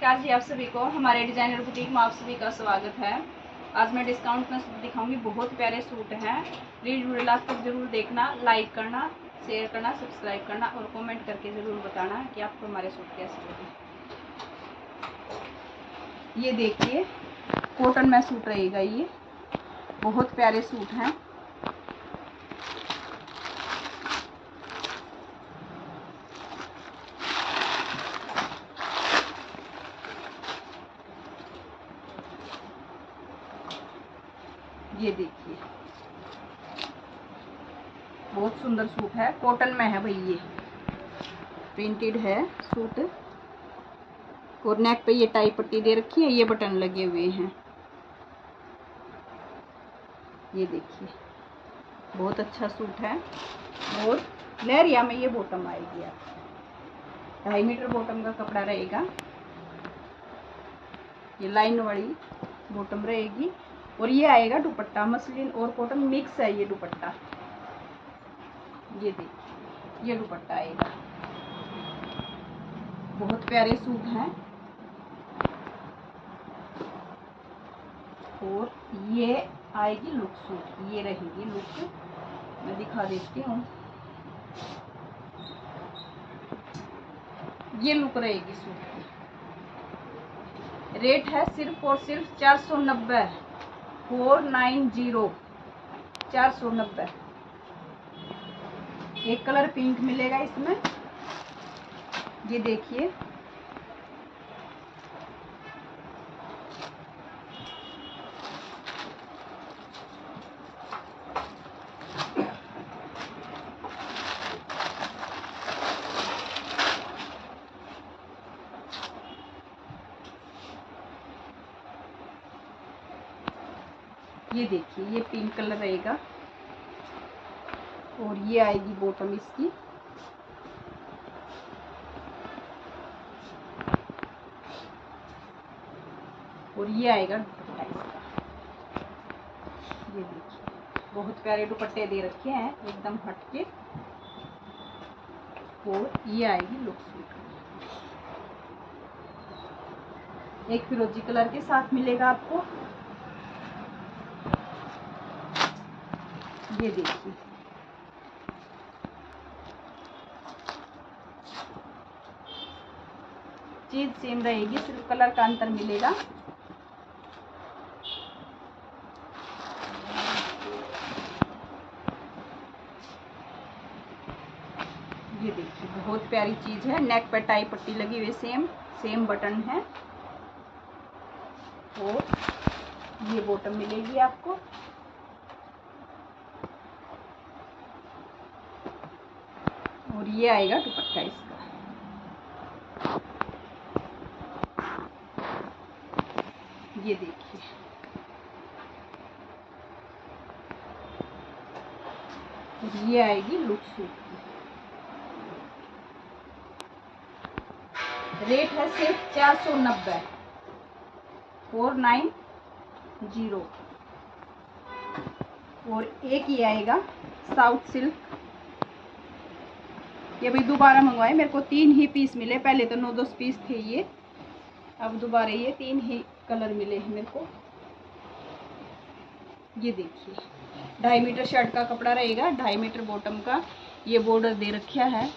नमस्कार जी आप सभी को। हमारे डिज़ाइनर बुटीक में आप सभी का स्वागत है। आज मैं डिस्काउंट में सूट दिखाऊँगी, बहुत प्यारे सूट हैं। प्लीज़ वीडियो लास्ट तक ज़रूर देखना लाइक करना शेयर करना सब्सक्राइब करना और कमेंट करके ज़रूर बताना कि आपको हमारे सूट कैसे लगे। ये देखिए कॉटन में सूट रहेगा ये। बहुत प्यारे सूट हैं। ये देखिए। बहुत सुंदर सूट है। कॉटन में है भाई ये। प्रिंटेड है सूट। और नेक पे ये टाई पट्टी दे रखी है, ये बटन लगे हुए हैं। ये देखिए। बहुत अच्छा सूट है। और लहरिया में ये बॉटम आएगी आप ढाई मीटर बॉटम का कपड़ा रहेगा। ये लाइन वाली बॉटम रहेगी। और ये आएगा दुपट्टा, मसलिन और कॉटन मिक्स है ये दुपट्टा। ये देखिए ये दुपट्टा आएगा। बहुत प्यारे सूट हैं। और ये आएगी लुक सूट ये रहेगी लुक मैं दिखा देती हूँ। ये लुक रहेगी सूट की। रेट है सिर्फ़ और सिर्फ़ चार सौ नब्बे। फोर नाइन ज़ीरो चार सौ नब्बे। एक कलर पिंक मिलेगा इसमें। ये देखिए। ये देखिए, ये पिंक कलर रहेगा। और ये आएगी बॉटम इसकी। और ये आएगा दुपट्टा इसका। ये देखिए, बहुत प्यारे दुपट्टे दे रखे हैं, एकदम हटके। और ये आएगी लुक एक फिरोजी कलर के साथ मिलेगा आपको। ये देखिए। चीज़ सेम रहेगी, सिर्फ़ कलर का अंतर मिलेगा। ये देखिए, बहुत प्यारी चीज़ है। नेक पे टाई पट्टी लगी हुई सेम सेम बटन है। और ये बॉटम मिलेगी आपको। और ये आएगा दुपट्टा इसका। ये देखिए। और ये आएगी लुक सूट की। रेट है सिर्फ़ चार सौ नब्बे। Four nine zero. और एक ही आएगा साउथ सिल्क। ये भाई दोबारा मंगवाए। मेरे को तीन ही पीस मिले। पहले तो नौ दस पीस थे ये। अब दोबारा ये तीन ही कलर मिले हैं मेरे को। ये देखिए। ढाई मीटर शर्ट का कपड़ा रहेगा। ढाई मीटर बॉटम का ये बॉर्डर दे रखा है।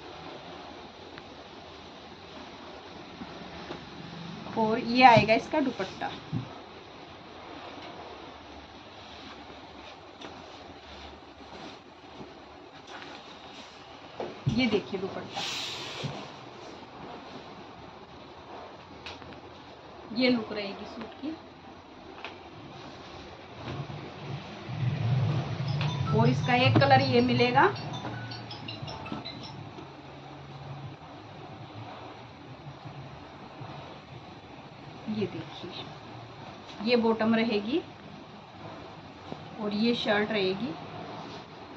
और ये आएगा इसका दुपट्टा। ये देखिए दुपट्टा। ये लुक रहेगी सूट की। और इसका एक कलर ये मिलेगा। ये देखिए। ये बॉटम रहेगी। और ये शर्ट रहेगी।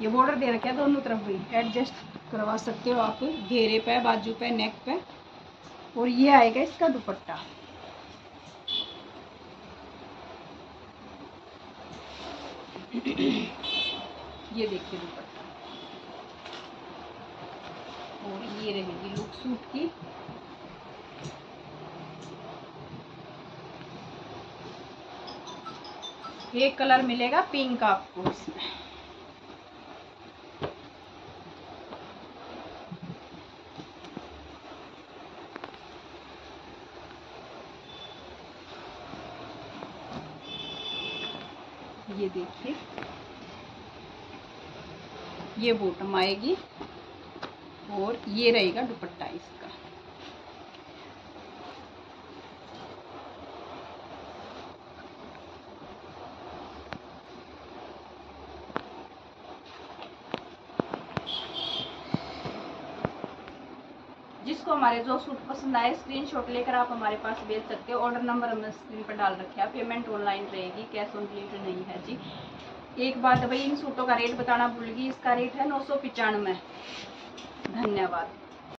ये बॉर्डर दे रखे है दोनों तरफ़ भी। एडजस्ट करवा सकते हो आप। घेरे पे, बाजू पे नेक पे। और ये आएगा इसका दुपट्टा। ये देखिए दुपट्टा। और ये रहेगी लुक सूट की। एक कलर मिलेगा पिंक आपको इसमें ये देखिए। ये बॉटम आएगी और ये रहेगा दुपट्टा इसका। जिसको हमारे जो सूट पसंद आए स्क्रीनशॉट लेकर आप हमारे पास भेज सकते हो। ऑर्डर नंबर हमने स्क्रीन पर डाल रखे है। पेमेंट ऑनलाइन रहेगी कैश ऑन डिलीवरी नहीं है जी। एक बात भाई, इन सूटों का रेट बताना भूल गई, इसका रेट है नौ सौ धन्यवाद।